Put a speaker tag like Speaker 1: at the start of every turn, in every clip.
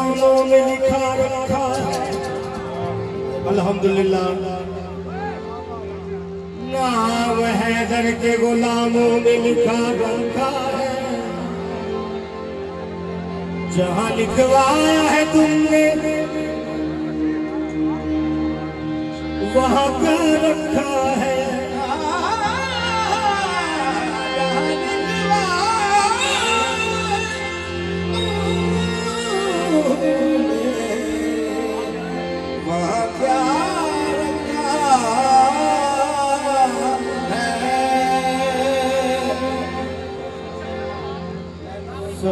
Speaker 1: انہوں نے لکھا رکھا الحمدللہ۔ نام حیدر کے غلاموں میں لکھا رکھا ہے۔ جہاں لکھوایا ہے تم نے، وہاں کا رکھا ہے۔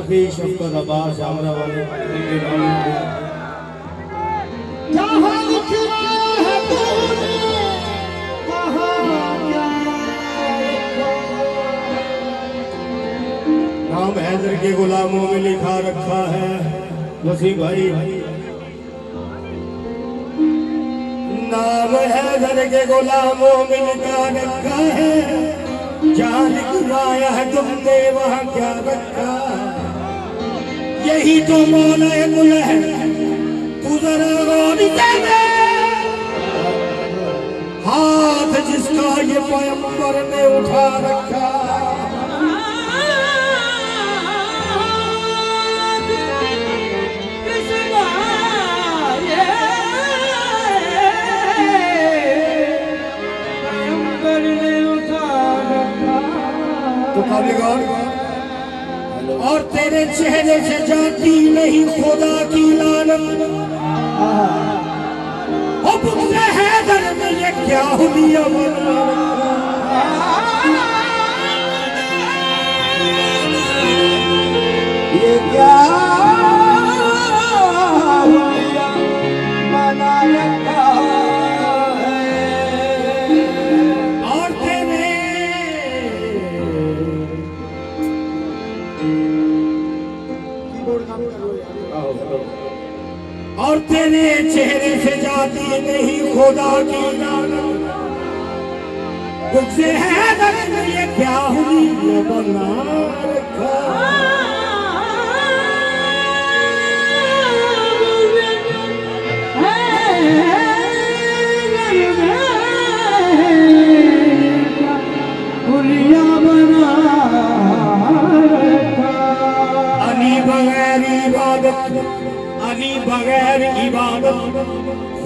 Speaker 1: شفیع شفقت عباس شامرہ والے۔ ان
Speaker 2: کے نام ہے؟
Speaker 1: تو حیدر کے غلاموں میں لکھا رکھا ہے وسیع بھائی۔ نام حیدر کے غلاموں میں لکھا رکھا ہے جان لکھ رہا ہے تم نے وہاں کیا رکھا ہے؟ یہی تو مولا گل ہے۔ گزر غور سے ہاتھ جس کا یہ پیمبر نے اٹھا رکھا۔ اور تیرے چہرے سے جاتی نہیں خدا کی لانت اور بکتے حیدر میں یہ کیا ہمیا منانا
Speaker 2: یہ کیا
Speaker 1: اور تیرے چہرے سے جاتی نہیں خدا کی سے ہے درد یہ کیا ہوئی یہ بنا رکھا
Speaker 2: ہے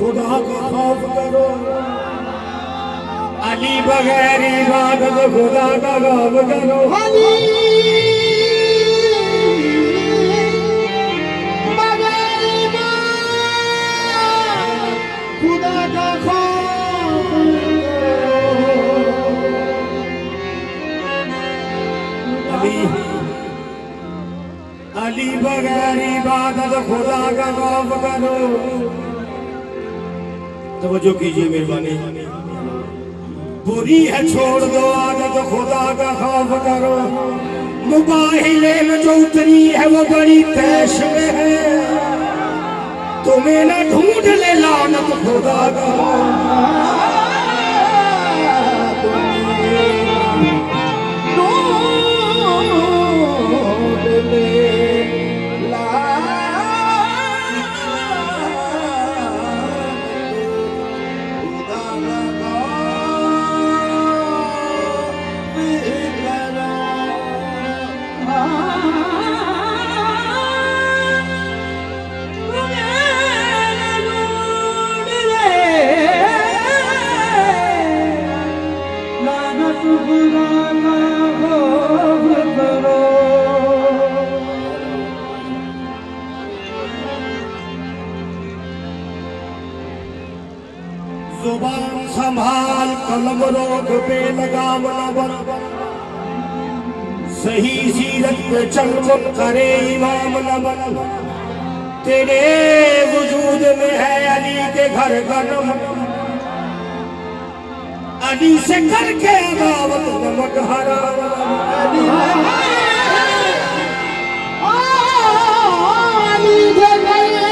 Speaker 1: خدا کا خوف کرو۔ علی بغیر عبادت خدا کا خوف کرو۔
Speaker 2: علی
Speaker 1: علی بغیر عبادت خدا کا خوف کرو۔ توجہ کیجیے مہربانی۔ بری ہے چھوڑ دو عادت خدا کا خواب کرو۔ مباہلے میں جو اتنی ہے وہ بڑی تیش میں ہے۔ تمہیں نہ ڈھونڈ لے لانت خدا کا۔
Speaker 2: Amen.
Speaker 1: میں لگا صحیح سیرت میں کرے امام نور۔ تیرے وجود میں ہے علی کے گھر کا علی سے کر کے دعوت نمک حرام۔
Speaker 2: علی کے گھر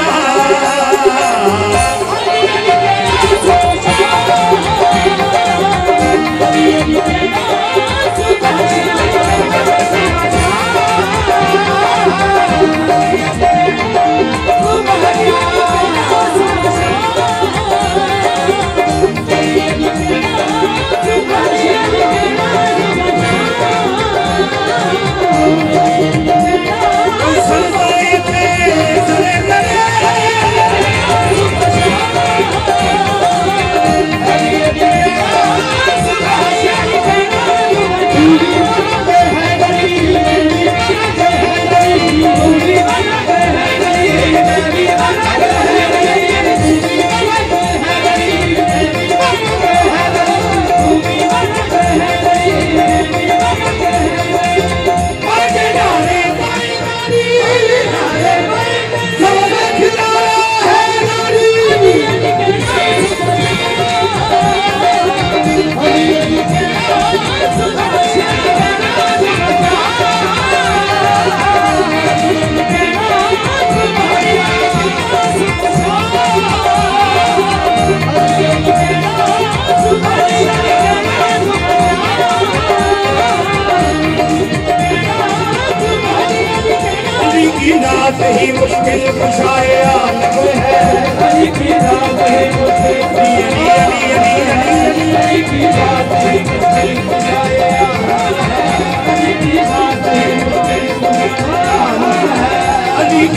Speaker 1: رات ہی مشکل کشائے عالم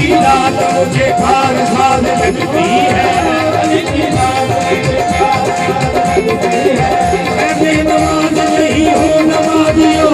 Speaker 1: کی رات مجھے کھار سال لگتی ہے۔ میں نماز نہیں ہوں نمازیوں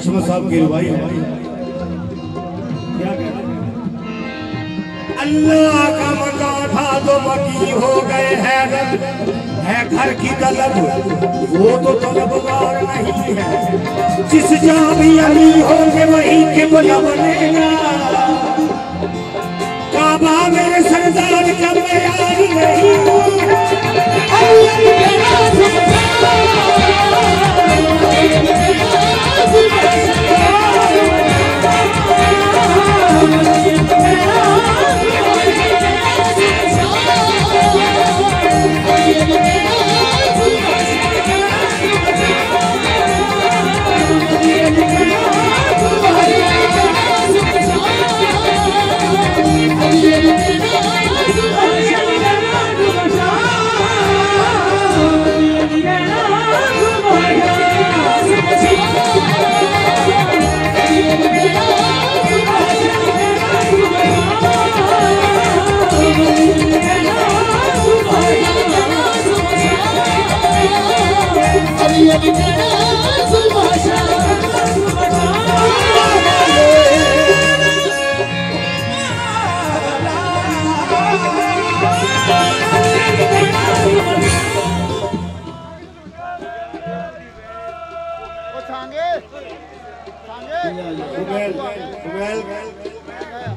Speaker 1: حشمت صاحب کی روائی ہے۔ اللہ کا مکا تھا تو مکی ہو گئے ہیں۔ ہے گھر کی طلب، وہ تو طلبگار نہیں ہے۔ جس جہاں بھی علی ہوں گے وہی قبلہ بنے گا۔ کعبہ میرے سردار کب آئی نہیں۔ ہوں
Speaker 2: اللہ کے راستے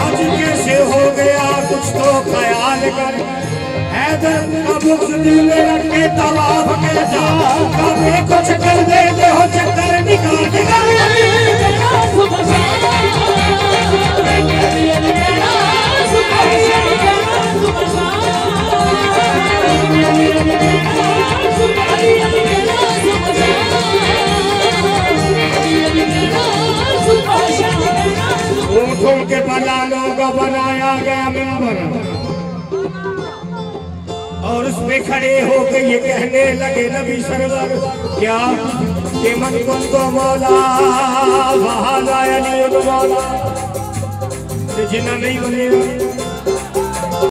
Speaker 1: آج کیسے ہو گیا، کچھ تو خیال کر حیدر کا بغض دل میں رکھ کے جا کبھی کچھ کر دیتے ہو چکر نکال نکال Thank you. میں کھڑے ہو کے یہ کہنے لگے نبی سرور، کیا؟ کہ من کن کو مولا وہاں لائے علی مولا؟ جنہ نہیں بنے